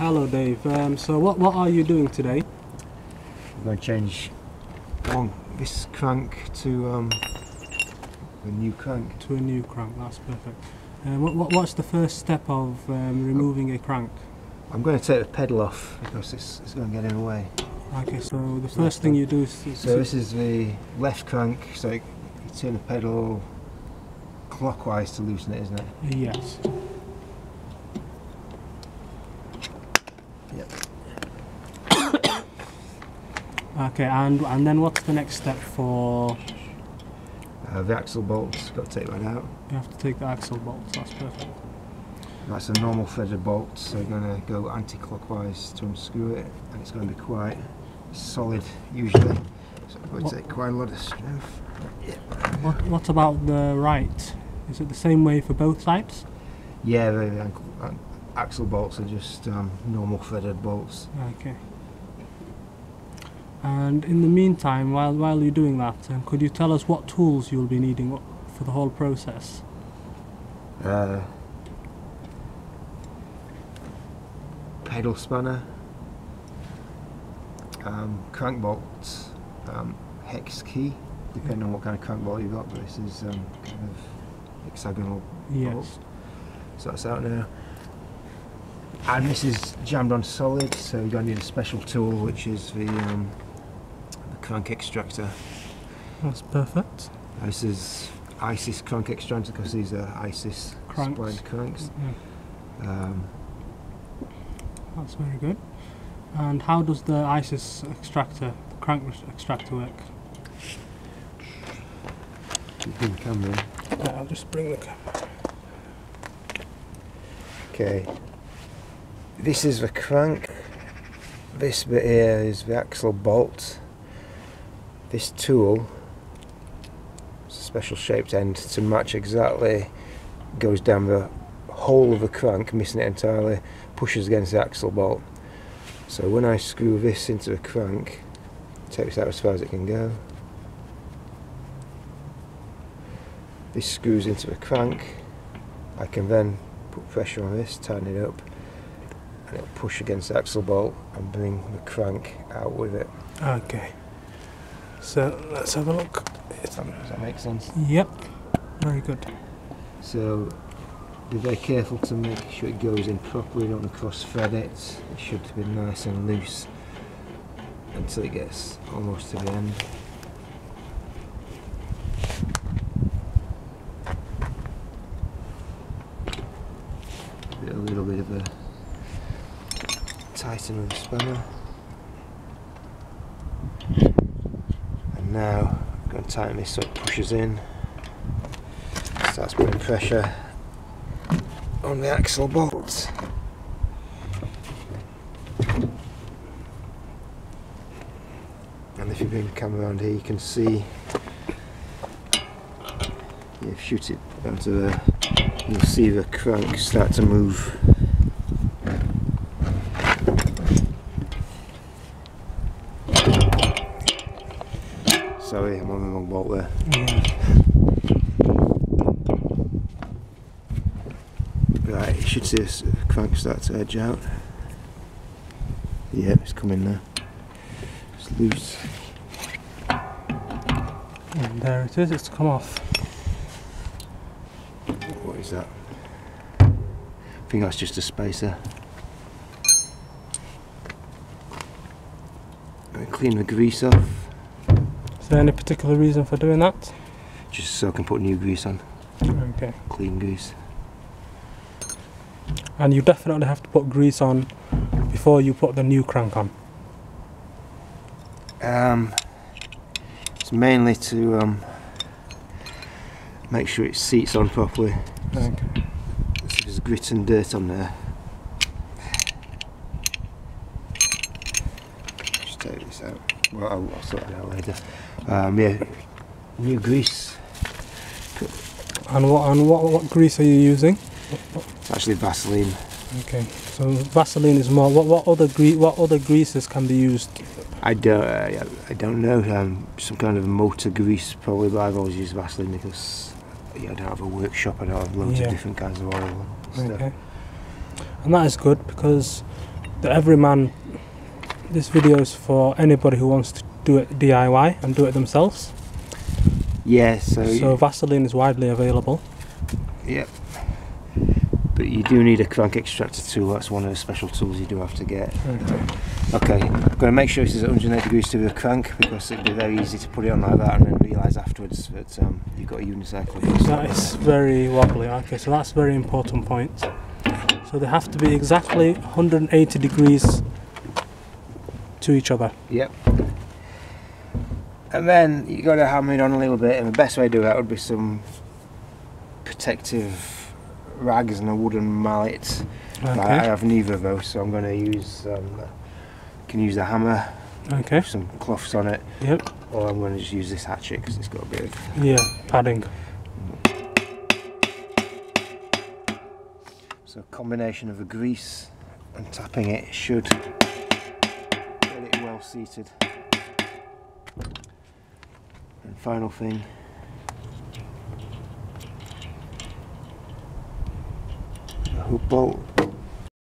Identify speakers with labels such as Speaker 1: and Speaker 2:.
Speaker 1: Hello, Dave. Um, so, what what are you doing today?
Speaker 2: I'm going to change on this crank to um, a new crank.
Speaker 1: To a new crank. That's perfect. Uh, what, what what's the first step of um, removing a crank?
Speaker 2: I'm going to take the pedal off because it's, it's going to get in the way.
Speaker 1: Okay, so the first thing you do is, is
Speaker 2: So this is the left crank, so you turn the pedal clockwise to loosen it, isn't it?
Speaker 1: yes. Okay, and and then what's the next step for?
Speaker 2: Uh, the axle bolts, got to take that out.
Speaker 1: You have to take the axle bolts. That's perfect.
Speaker 2: That's a normal threaded bolt, so you're going to go anti-clockwise to unscrew it, and it's going to be quite solid usually. So it would
Speaker 1: What-
Speaker 2: take quite a lot of strength. Yeah.
Speaker 1: What what about the right? Is it the same way for both sides?
Speaker 2: Yeah, the ankle, uh, axle bolts are just um, normal threaded bolts.
Speaker 1: Okay. And in the meantime, while while you're doing that, um, could you tell us what tools you'll be needing for the whole process?
Speaker 2: Uh, pedal spanner, um, crank bolts, um, hex key, depending on what kind of crank bolt you've got, but this is um, kind of hexagonal
Speaker 1: Yes.
Speaker 2: bolt. So that's out now. And this is jammed on solid, so you're going to need a special tool, which is the, um, the crank extractor.
Speaker 1: That's perfect.
Speaker 2: This is ISIS crank extractor because these are ISIS
Speaker 1: Cranks.
Speaker 2: splined cranks.
Speaker 1: Yeah,
Speaker 2: Um,
Speaker 1: that's very good. And how does the ISIS extractor, crank extractor work?
Speaker 2: the camera.
Speaker 1: Yeah, I'll just bring the camera.
Speaker 2: Okay. This is the crank. This bit here is the axle bolt. This tool, it's a special shaped end to match exactly, goes down the whole of the crank, missing it entirely, pushes against the axle bolt. So when I screw this into the crank, take this out as far as it can go. This screws into the crank. I can then put pressure on this, tighten it up, and it'll push against the axle bolt and bring the crank out with it.
Speaker 1: Okay. So let's have a look.
Speaker 2: Does that, does that make sense?
Speaker 1: Yep. Very good.
Speaker 2: So be very careful to make sure it goes in properly, don't cross thread it. It should be nice and loose until it gets almost to the end. A little bit of a tighten with the spanner. And now I'm going to tighten this so it pushes in. Starts putting pressure on the axle bolts. And if you bring the camera around here, you can see. You shoot it onto the. You'll see the crank start to move. Sorry, I'm on the wrong bolt there.
Speaker 1: Yeah.
Speaker 2: Right, you should see this crank start to edge out. Yeah, it's coming now. It's loose.
Speaker 1: And there it is. It's come off.
Speaker 2: What is that? I think that's just a spacer. I'm gonna clean the grease off,
Speaker 1: there any particular reason for doing that?
Speaker 2: just so I can put new grease on.
Speaker 1: Okay.
Speaker 2: Clean grease.
Speaker 1: And you definitely have to put grease on before you put the new crank on.
Speaker 2: Um, it's mainly to um, make sure it seats on properly.
Speaker 1: Okay.
Speaker 2: So there's grit and dirt on there. Just take this out. Well, I'll, I'll sort it out later. Um, yeah, new grease.
Speaker 1: And what and what what grease are you using?
Speaker 2: It's actually Vaseline.
Speaker 1: Okay. So Vaseline is more. What what other gre- what other greases can be used?
Speaker 2: I don't, uh, I don't know. Um, some kind of motor grease probably, but I've always used Vaseline because yeah, I don't have a workshop. I don't have loads
Speaker 1: Yeah.
Speaker 2: of different kinds of oil and stuff.
Speaker 1: Okay. And that is good because the everyman. This video is for anybody who wants to do it DIY and do it themselves.
Speaker 2: Yeah, so,
Speaker 1: So Vaseline is widely available.
Speaker 2: yep. But you do need a crank extractor tool. That's one of the special tools you do have to get. Okay, I'm going to make sure this is at 180 degrees to the crank because it'd be very easy to put it on like that and then realise afterwards that um, you've got a unicycle.
Speaker 1: That is very wobbly. Okay, so that's a very important point. So they have to be exactly 180 degrees to each other.
Speaker 2: Yep. And then you got to hammer it on a little bit, and the best way to do that would be some protective rags and a wooden mallet. But I have neither of those, so I'm going to use. Um, can use a hammer
Speaker 1: Okay.
Speaker 2: with some cloths on it,
Speaker 1: Yep.
Speaker 2: or I'm going to just use this hatchet because it's got a bit of.
Speaker 1: Yeah. Padding.
Speaker 2: So a combination of the grease and tapping it should seated. And final thing. The hook bolt.